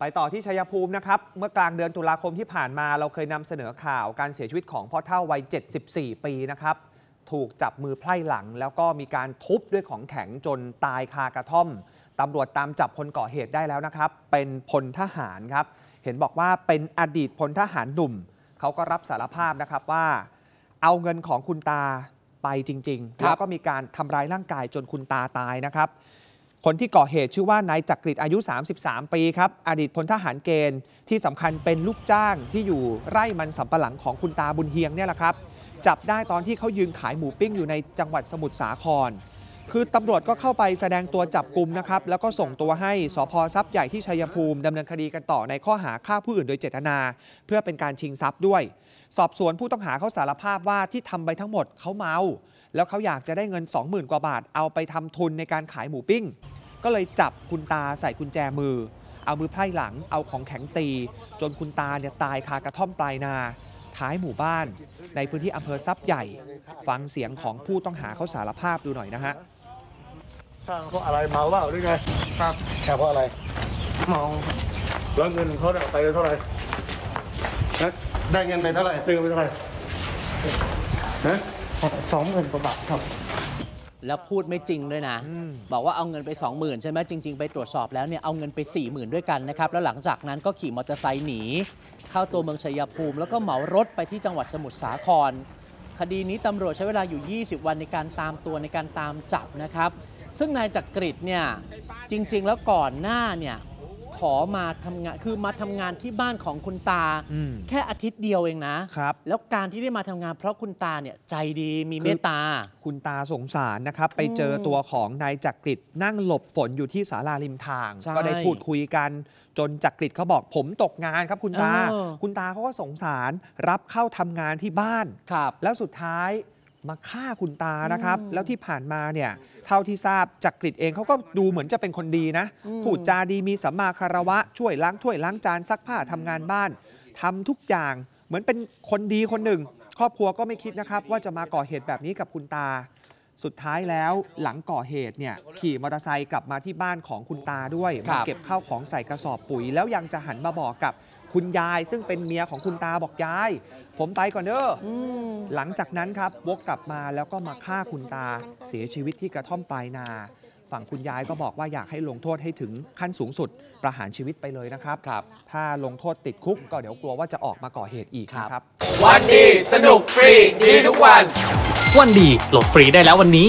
ไปต่อที่ชัยภูมินะครับ เมื่อกลางเดือนตุลาคมที่ผ่านมาเราเคยนำเสนอข่าวการเสียชีวิตของพ่อเท่าวัย 74 ปีนะครับ ถูกจับมือไพร่หลัง แล้วก็มีการทุบด้วยของแข็งจนตายคากระท่อมตำรวจตามจับคนก่อเหตุได้แล้วนะครับ เป็นพลทหารครับ เห็นบอกว่าเป็นอดีตพลทหารหนุ่ม เขาก็รับสารภาพนะครับว่า เอาเงินของคุณตาไปจริงๆครับแล้วก็มีการทำร้ายร่างกายจนคุณตาตายนะครับ คนที่ก่อเหตุชื่อว่านายจักริดอายุ 33 ปีครับ อดีตพลทหารเกณฑ์ที่สำคัญเป็นลูกจ้างที่อยู่ไร่มันสำปะหลังของคุณตาบุญเฮียงเนี่ยแหละครับ จับได้ตอนที่เขายืนขายหมูปิ้งอยู่ในจังหวัดสมุทรสาคร คือตำรวจก็เข้าไปแสดงตัวจับกลุ่มนะครับ แล้วก็ส่งตัวให้สพทรัพย์ใหญ่ที่ชัยภูมิดำเนินคดีกันต่อในข้อหาฆ่าผู้อื่นโดยเจตนา เพื่อเป็นการชิงทรัพย์ด้วย สอบสวนผู้ต้องหาเขาสารภาพว่าที่ทำไปทั้งหมดเขาเมา แล้วเขาอยากจะได้เงิน 20,000 กว่าบาทเอาไปทำทุนในการขายหมูปิ้ง ก็เลยจับคุณตาใส่กุญแจมือ เอามือไพร่หลังเอาของแข็งตี จนคุณตาเนี่ยตายคากระท่อมปลายนา ท้ายหมู่บ้าน ในพื้นที่อำเภอทรัพย์ใหญ่ ฟังเสียงของผู้ต้องหาเขาสารภาพดูหน่อยนะฮะข้างเขาอะไรเมาเปล่าหรือไงครับแค่เพราะอะไรเมาแล้วเงินเขาได้ไปเท่าไหร่นะได้เงินไปเท่าไหร่ตืมไปเท่าไหร่นะสองหมื่นกว่าบาทครับ แล้วพูดไม่จริงด้วยนะอืมบอกว่าเอาเงินไป 20,000 ใช่ไหมจริง ๆ ไปตรวจสอบแล้วเนี่ยเอาเงินไป 40,000 ด้วยกันนะครับ แล้วหลังจากนั้นก็ขี่มอเตอร์ไซค์หนี เข้าตัวเมืองชัยภูมิ แล้วก็เหมารถไปที่จังหวัดสมุทรสาคร คดีนี้ตำรวจใช้เวลาอยู่ 20 วันในการตามตัวในการตามจับนะครับ ซึ่งนายจักริดเนี่ยจริง ๆ แล้วก่อนหน้าเนี่ย ขอมาทำงานคือมาทำงานที่บ้านของคุณตา อืม แค่อาทิตย์เดียวเองนะครับ แล้วการที่ได้มาทำงาน เพราะคุณตาเนี่ยใจดีมีเมตตา คุณตาสงสารนะครับ ไปเจอตัวของนายจักริดนั่งหลบฝนอยู่ที่ศาลาริมทาง ใช่ก็ได้พูดคุยกัน จนจักริดเขาบอกผมตกงานครับคุณตา เออ คุณตาเขาก็สงสารรับเข้าทำงานที่บ้าน ครับ แล้วสุดท้าย มาฆ่าคุณตานะครับอืมแล้วที่ผ่านมาเนี่ยเท่าที่ทราบจักริดเองเขาก็ดูเหมือนจะเป็นคนดีนะอืมพูดจาดีมีสัมมาคารวะ ช่วยล้างถ้วยล้างจานซักผ้าทำงานบ้านทำทุกอย่างเหมือนเป็นคนดีคนหนึ่ง ครอบครัวก็ไม่คิดนะครับ ว่าจะมาก่อเหตุแบบนี้กับคุณตา สุดท้ายแล้วหลังก่อเหตุเนี่ยขี่มอเตอร์ไซค์กลับมาที่บ้านของคุณตาด้วยครัมาบเก็บข้าวของใส่กระสอบปุ๋ย แล้วยังจะหันมาบอกกับ คุณยายซึ่งเป็นเมียของคุณตาบอกยาย ผมไปก่อนเด้ออืมหลังจากนั้นครับวกกลับมาแล้วก็มาฆ่าคุณตาเสียชีวิตที่กระท่อมปลายนา ฝั่งคุณยายก็บอกว่าอยากให้ลงโทษให้ถึงขั้นสูงสุดประหารชีวิตไปเลยนะครับครับ ถ้าลงโทษติดคุกก็เดี๋ยวกลัวว่าจะออกมาก่อเหตุอีกนะครับ วันดี สนุกฟรี ดีทุกวัน วันดีโหลดฟรีได้แล้ววันนี้